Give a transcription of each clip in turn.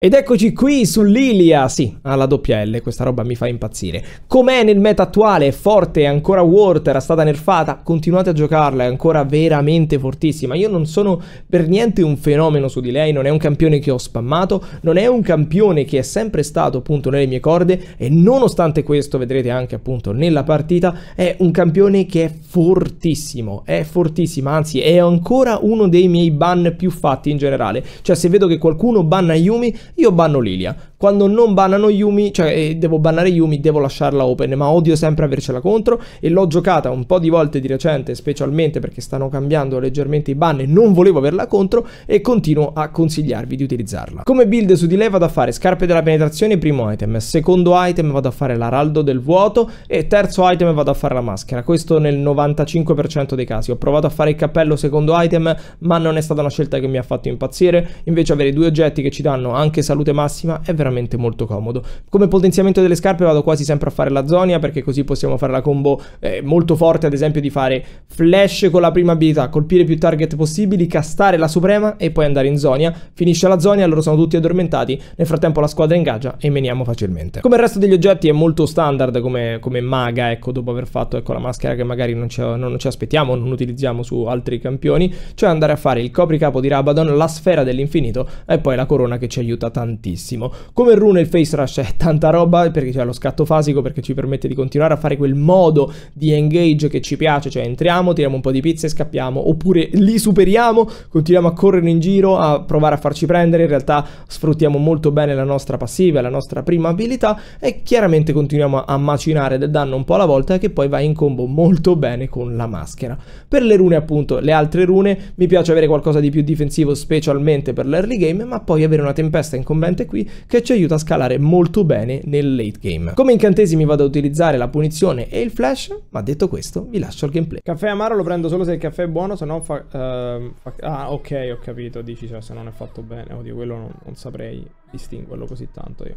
Ed eccoci qui su Lilia, sì, alla doppia L, questa roba mi fa impazzire. Com'è nel meta attuale? È forte, è ancora Wart, era stata nerfata, continuate a giocarla, è ancora veramente fortissima. Io non sono per niente un fenomeno su di lei, non è un campione che ho spammato, non è un campione che è sempre stato appunto nelle mie corde e nonostante questo, vedrete anche appunto nella partita, è un campione che è fortissimo, è fortissima, anzi è ancora uno dei miei ban più fatti in generale. Cioè se vedo che qualcuno banna Yumi, io banno Lilia. Quando non bannano Yumi, cioè eh, devo bannare Yumi, devo lasciarla open, ma odio sempre avercela contro e l'ho giocata un po' di volte di recente, specialmente perché stanno cambiando leggermente i ban e non volevo averla contro e continuo a consigliarvi di utilizzarla. Come build su di lei vado a fare scarpe della penetrazione, primo item, secondo item vado a fare l'araldo del vuoto e terzo item vado a fare la maschera. Questo nel 95% dei casi. Ho provato a fare il cappello secondo item, ma non è stata una scelta che mi ha fatto impazzire. Invece avere due oggetti che ci danno anche salute massima è veramente veramente molto comodo. Come potenziamento delle scarpe vado quasi sempre a fare la zonia perché così possiamo fare la combo eh, molto forte ad esempio di fare flash con la prima abilità, colpire più target possibili, castare la suprema e poi andare in zonia. Finisce la zonia, loro sono tutti addormentati, nel frattempo la squadra ingaggia e meniamo facilmente. Come il resto degli oggetti è molto standard come, come maga, ecco, dopo aver fatto ecco, la maschera che magari non ci, non ci aspettiamo, non utilizziamo su altri campioni, cioè andare a fare il copricapo di Rabadon, la sfera dell'infinito e poi la corona che ci aiuta tantissimo. Come rune il face rush è tanta roba perché c'è lo scatto fasico perché ci permette di continuare a fare quel modo di engage che ci piace, cioè entriamo, tiriamo un po' di pizza e scappiamo, oppure li superiamo, continuiamo a correre in giro, a provare a farci prendere, in realtà sfruttiamo molto bene la nostra passiva, la nostra prima abilità e chiaramente continuiamo a macinare del danno un po' alla volta che poi va in combo molto bene con la maschera. Per le rune appunto, le altre rune, mi piace avere qualcosa di più difensivo specialmente per l'early game, ma poi avere una tempesta incombente qui che ci aiuta a scalare molto bene nel late game. Come incantesimi vado a utilizzare la punizione e il flash, ma detto questo vi lascio il gameplay. Caffè amaro lo prendo solo se il caffè è buono, se no fa... Uh, fa ah, ok, ho capito, dici cioè, se non è fatto bene. Oddio, quello non, non saprei distinguerlo così tanto io.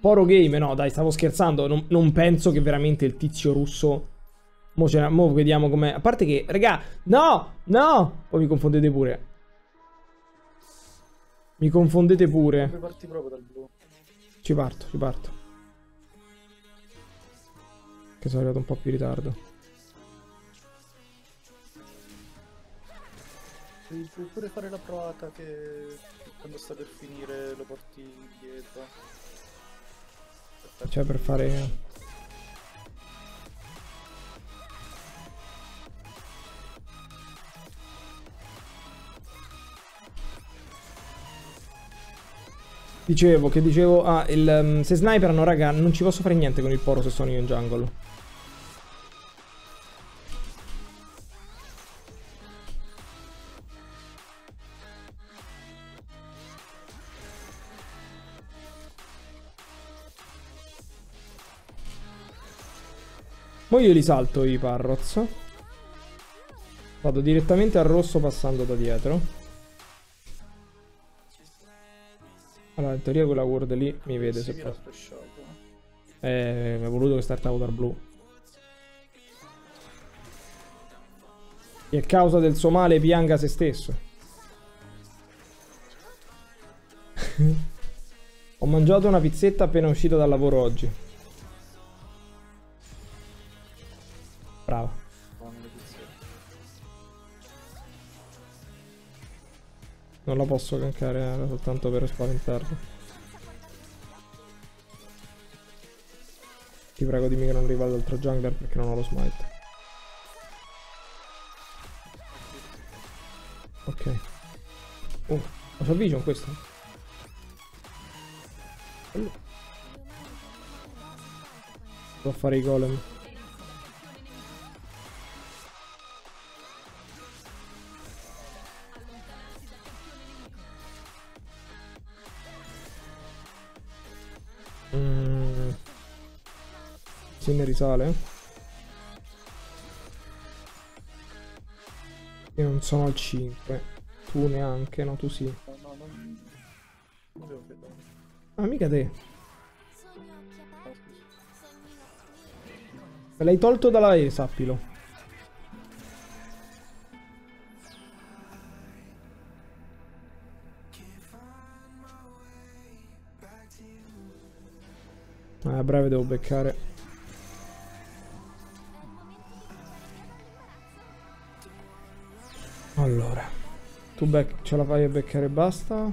Poro game, no dai, stavo scherzando, non, non penso che veramente il tizio russo... Mo, mo vediamo com'è. A parte che, raga, no, no! Poi mi confondete pure. Mi confondete pure. Ci parto, ci parto. Che sono arrivato un po' più in ritardo. Puoi pure fare la provata che quando sta per finire lo porti dietro. Cioè per fare... Dicevo, che dicevo... Ah, il, um, se sniperano, raga, non ci posso fare niente con il poro se sono io in jungle. Mo io li salto i parrots. Vado direttamente al rosso passando da dietro. Allora, in teoria quella ward lì mi vede se fa. Eh, mi ha voluto che startavo dal blu. E a causa del suo male pianga se stesso. Ho mangiato una pizzetta appena uscito dal lavoro oggi. Bravo. Non la posso gankare, era soltanto per spaventarlo. Ti prego dimmi che non arriva l'altro jungler perché non ho lo smite. Ok. Oh, ho so vision questo? Devo fare i golem. Risale. Io non sono al 5. Tu neanche, no, tu sì. No, no, non... Ah, mica te. Me l'hai tolto dalla E, sappilo. Eh, a breve devo beccare. Tu ce la fai a beccare e basta.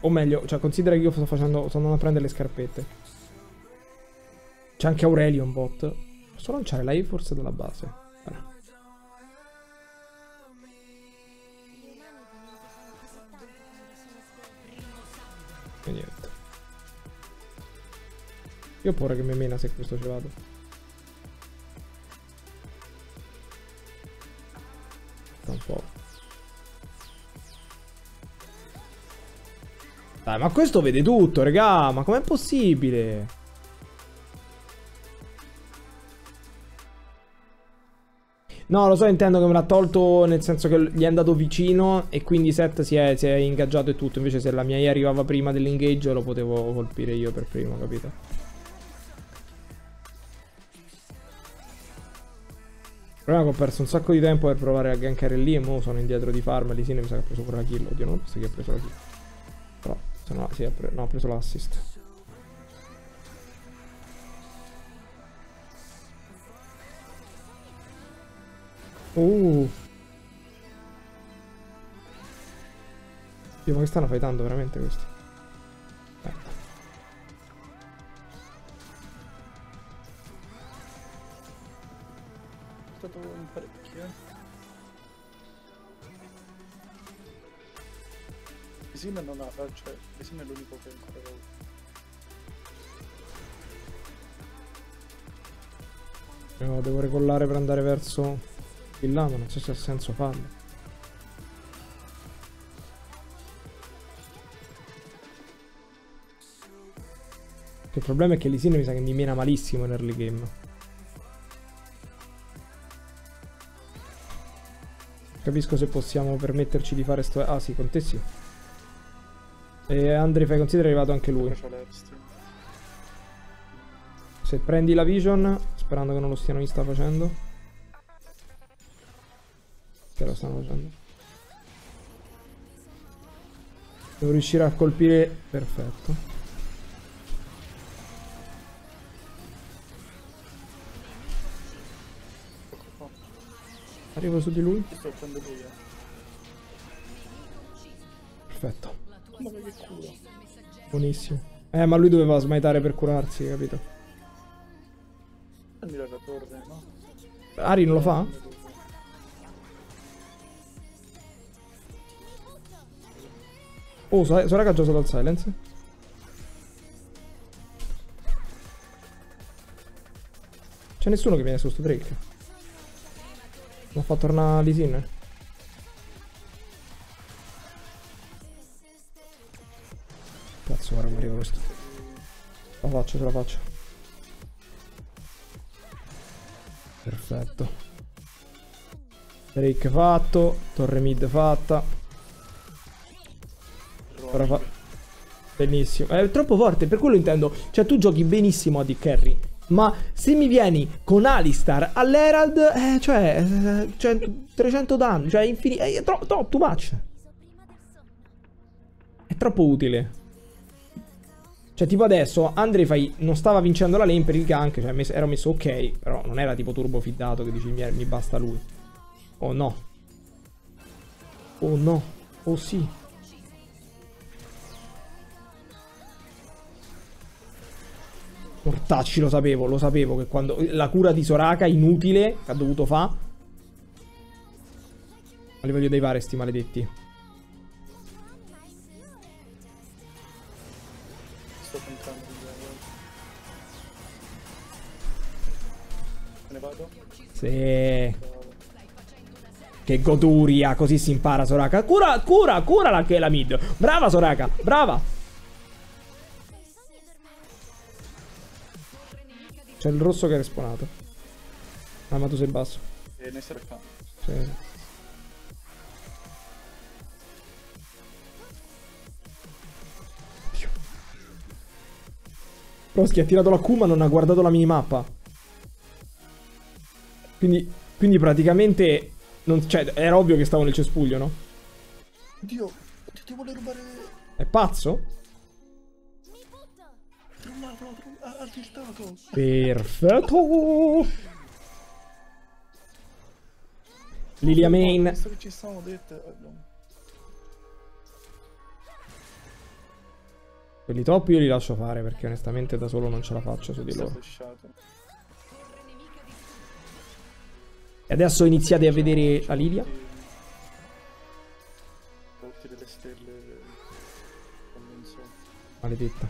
O meglio, cioè considera che io sto facendo. Sto andando a prendere le scarpette. C'è anche Aurelion bot. Posso lanciare la forse dalla base? Allora. E niente. Io ho paura che mi mena se questo ce vado. Dai, ma questo vede tutto, regà. Ma com'è possibile? No, lo so, intendo che me l'ha tolto nel senso che gli è andato vicino e quindi Set si è, si è ingaggiato e tutto. Invece se la mia E arrivava prima dell'engage lo potevo colpire io per primo, capito? Il problema è che ho perso un sacco di tempo per provare a gankare lì e mo sono indietro di farm. Lì sì, mi sa che ha preso pure la kill. Oddio, non penso che ha preso la kill. Se no, sì, ha, pre no, preso l'assist. Uh. Dio, ma che stanno fightando veramente questi? Eh, cioè, Lisina è l'unico che ancora ho. No, devo recollare per andare verso il là, ma non so se ha senso farlo. Il problema è che Lisino mi sa che mi mena malissimo in early game. Capisco se possiamo permetterci di fare sto... Ah sì, con te sì. E Andre, fai considera è arrivato anche lui. Se prendi la vision, sperando che non lo stiano insta facendo. Che lo stanno facendo. Devo riuscire a colpire... Perfetto. Arrivo su di lui. Perfetto. Buonissimo. Eh, ma lui doveva smaitare per curarsi, capito? Ari non lo fa? Oh, so, già usato il silence. C'è nessuno che viene su sto Drake. Non fa tornare Lisin. Faccio, ce la faccio. Perfetto. Drake fatto, torre mid fatta. Ora fa... Benissimo. È troppo forte, per quello intendo. Cioè, tu giochi benissimo a Dick Carry. Ma se mi vieni con Alistar all'Herald, eh, cioè, eh, cioè 300 danni, cioè infinito, è troppo, troppo, too much. È troppo utile. Cioè, tipo adesso, Andre fai, non stava vincendo la lane per il gank, cioè messo- ero messo ok, però non era tipo turbo fiddato che dici mi, mi basta lui. Oh no. Oh no. Oh sì. Mortacci lo sapevo, lo sapevo che quando la cura di Soraka inutile che ha dovuto fa. Ma li voglio dei vari sti maledetti. Tentando di Me ne vado? Sì. Che goduria, così si impara Soraka. Cura, cura, cura la la mid. Brava Soraka, brava. C'è il rosso che è respawnato. Ah, ma tu sei basso. E ne fa. Sì. Roschi ha tirato la Q ma non ha guardato la minimappa. Quindi, quindi praticamente... Non, cioè, era ovvio che stavo nel cespuglio, no? Oddio, ti, ti vuole rubare... È pazzo? Ha, tiltato. Perfetto. Lilia Main. Visto che ci stavamo dette. Quelli top io li lascio fare perché onestamente da solo non ce la faccio su di loro. E adesso iniziate a vedere la so. Maledetta.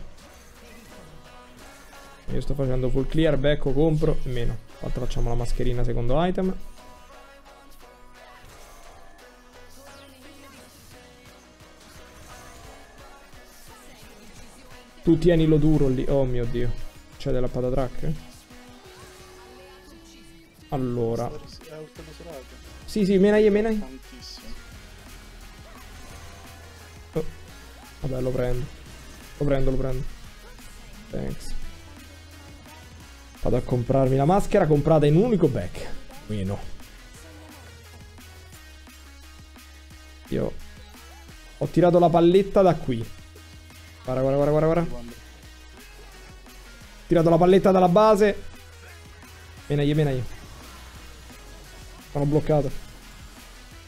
Io sto facendo full clear, becco, compro e meno. Tanto facciamo la mascherina secondo item. Tu tienilo duro lì. Oh mio dio. C'è della patatrack? Allora. Sì, sì, menai, menai. Tantissimo. Oh. Vabbè, lo prendo. Lo prendo, lo prendo. Thanks. Vado a comprarmi la maschera comprata in un unico pack. Meno. Io ho tirato la palletta da qui. Guarda, guarda, guarda, guarda? Tirato la palletta dalla base. Menai, menai. Sono bloccato.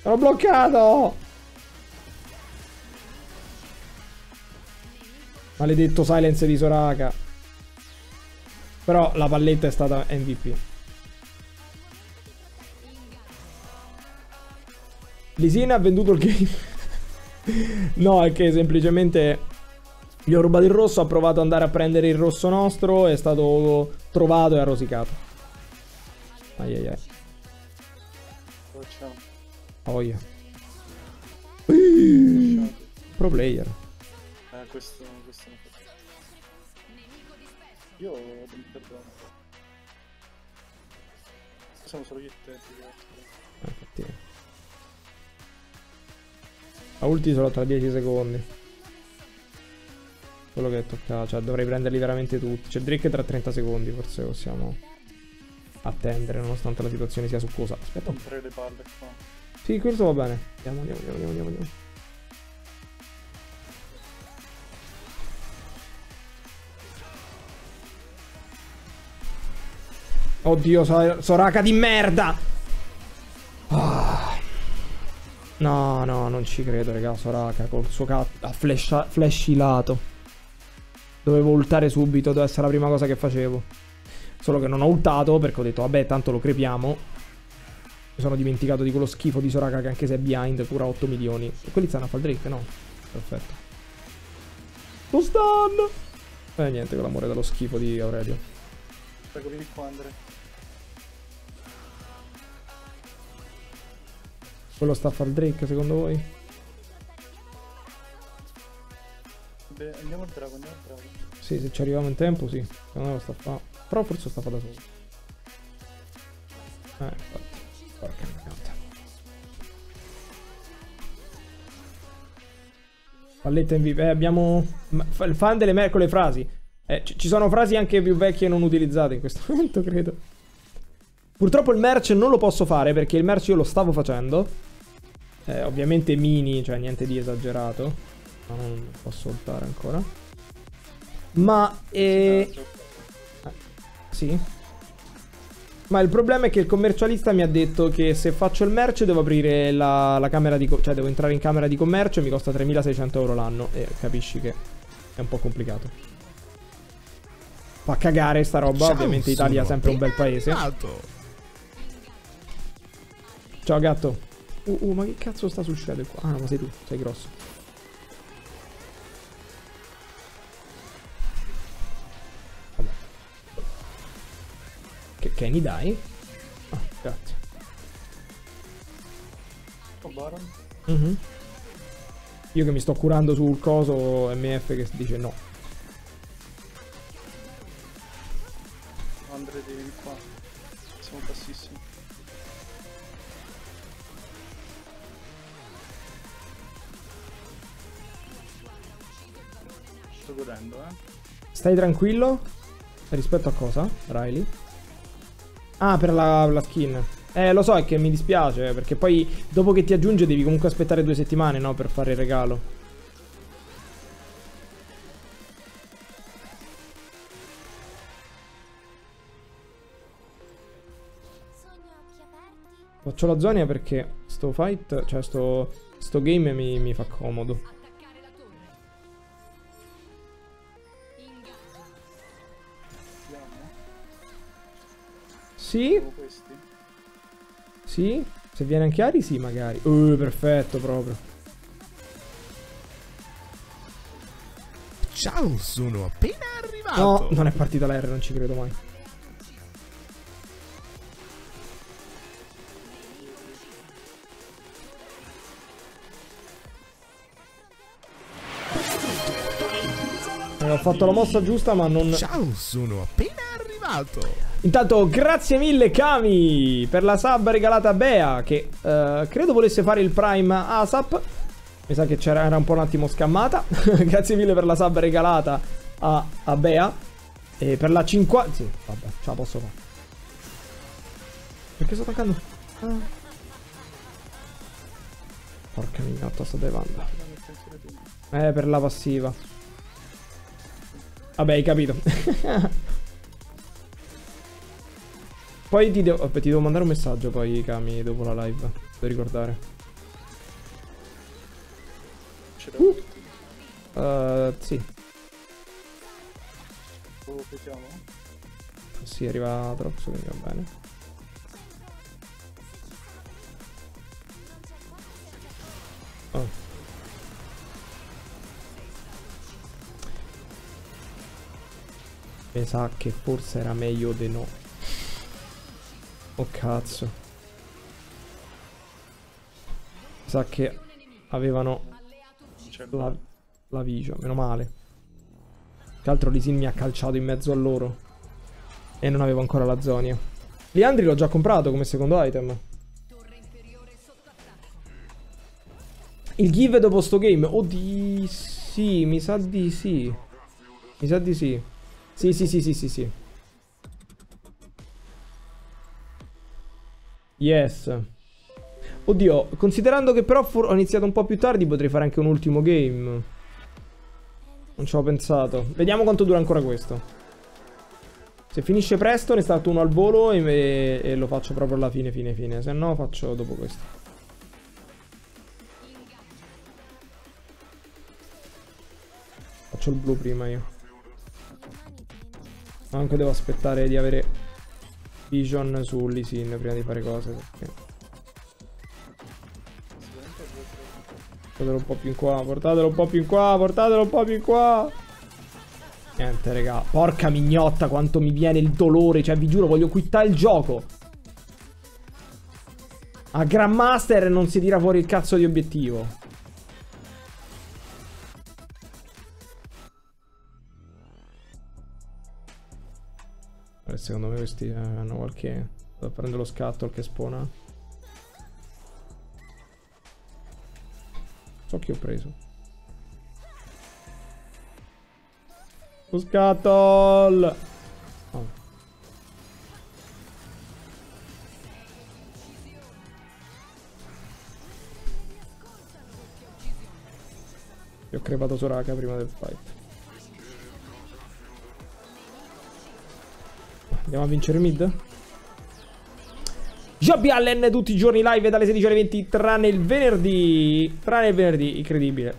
Sono bloccato! Maledetto silence di Soraka. Però la palletta è stata MVP. Lisina ha venduto il game. no, è che semplicemente gli ho rubato il rosso, ha provato ad andare a prendere il rosso nostro, è stato trovato e ha rosicato. Ai ai ai. Oh yeah. Pro player. Eh, questo, questo non fa. Io non perdono. Siamo solo io e te, altro. Eh. La ulti solo tra 10 secondi. Quello che tocca, cioè dovrei prenderli veramente tutti. C'è Drake tra 30 secondi, forse possiamo attendere nonostante la situazione sia succosa. Aspetta. Comprare le palle qua. Sì, questo va bene. Andiamo, andiamo, andiamo, andiamo, andiamo. Oddio, so- Soraka di merda! Ah. No, no, non ci credo, raga. Soraka col suo cat ha flasha- flashilato. Dovevo ultare subito, deve essere la prima cosa che facevo. Solo che non ho ultato perché ho detto, vabbè, tanto lo crepiamo. Mi sono dimenticato di quello schifo di Soraka che anche se è blind cura 8 milioni. E quelli stanno a fare Drake, no? Perfetto. Lo stun! Eh niente, con l'amore dello schifo di Aurelio. Prego, vieni qua, Andre. Quello sta a fare Drake secondo voi? Andiamo al drago, andiamo al drago. Sì, se ci arriviamo in tempo, sì. Secondo me lo sta fa. Però forse lo sta fa da solo. Eh, infatti. Porca mignata. Palletta MVP. Eh, abbiamo... Il fan delle me con le frasi. Eh, ci sono frasi anche più vecchie non utilizzate in questo momento, credo. Purtroppo il merch non lo posso fare perché il merch io lo stavo facendo. Eh, ovviamente mini, cioè niente di esagerato. Ma non posso ultare ancora. Ma... Eh... Sì. Ma il problema è che il commercialista mi ha detto che se faccio il merch devo aprire la, la camera di... co- cioè devo entrare in camera di commercio e mi costa 3600 euro l'anno. E capisci che è un po' complicato. Fa cagare sta roba, Ciao, ovviamente Italia è sempre un bel paese. Ciao gatto. Uh, uh, ma che cazzo sta succedendo qua? Ah, no, ma sei tu, sei grosso. Che Kenny dai? Ah, grazie. Oh, Baron. Mhm. Io che mi sto curando sul coso MF che dice no. Andre, vieni qua. Siamo bassissimi. Sto godendo, eh. Stai tranquillo? Rispetto a cosa, Riley? Ah, per la, la skin. Eh, lo so, è che mi dispiace, perché poi dopo che ti aggiunge devi comunque aspettare due settimane, no, per fare il regalo. Faccio la zonia perché sto fight, cioè sto, sto game mi, mi fa comodo. Sì, sì. Se viene anche Ari, sì, magari. Uh, perfetto proprio. Ciao, sono appena arrivato. No, non è partita la R, non ci credo mai. Eh, ho fatto la mossa giusta, ma non. Ciao, sono appena arrivato. Intanto, grazie mille, Kami, per la sub regalata a Bea. Che eh, credo volesse fare il Prime ASAP. Mi sa che c'era era un po' un attimo scammata. grazie mille per la sub regalata a, a Bea. E per la 50. Sì, vabbè, ce la posso fare. Perché sto attaccando? Ah. Porca mignotta, sto devando. Eh, per la passiva. Vabbè, hai capito. poi ti devo, ti devo mandare un messaggio poi, Kami, dopo la live. Devo ricordare. Ce Uh. l'ho tutti. Uh, sì. Lo vediamo. Sì, arriva troppo, quindi va bene. Oh. Mi sa che forse era meglio di no. Oh cazzo. Mi sa che avevano il la, la vision, meno male. Che altro Lisin mi ha calciato in mezzo a loro. E non avevo ancora la zonia. Liandri l'ho già comprato come secondo item. Il give dopo sto game. Oh di sì, mi sa di sì. Mi sa di sì. Sì, sì, sì, sì, sì, sì. Yes. Oddio, considerando che però ho iniziato un po' più tardi, potrei fare anche un ultimo game. Non ci ho pensato. Vediamo quanto dura ancora questo. Se finisce presto, ne starto uno al volo e, e lo faccio proprio alla fine, fine, fine. Se no, faccio dopo questo. Faccio il blu prima io. Anche devo aspettare di avere vision su Lisin prima di fare cose. Perché... Portatelo un po' più in qua, portatelo un po' più in qua, portatelo un po' più in qua. Niente, raga. Porca mignotta, quanto mi viene il dolore. Cioè, vi giuro, voglio quittare il gioco. A Grandmaster non si tira fuori il cazzo di obiettivo. Secondo me questi eh, hanno qualche... Devo prendere lo scatto che spona. So che ho preso. Lo scatol! Oh. Io ho crepato Soraka prima del fight. Andiamo a vincere mid? Joby Allen tutti i giorni live dalle 16 alle 20 tranne il venerdì. Tranne il venerdì, incredibile.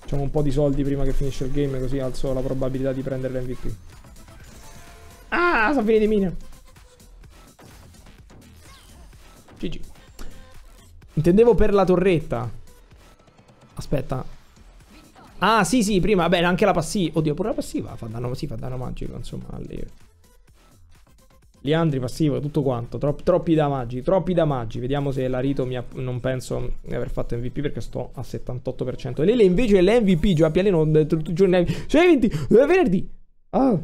Facciamo un po' di soldi prima che finisce il game così alzo la probabilità di prendere l'MVP. Ah, sono finiti i minion. GG. Intendevo per la torretta. Aspetta. Ah, sì, sì, prima. Beh, anche la passiva. Oddio, pure la passiva fa danno, sì, fa danno magico, insomma. Lì. Liandri passivo, tutto quanto. Tro- troppi damaggi, troppi damaggi. Vediamo se la Rito mi ha- non penso di aver fatto MVP perché sto a 78%. E lei invece è l'MVP, Gioia Pialeno, tutti i giorni. Cioè, 20, venerdì. Ah.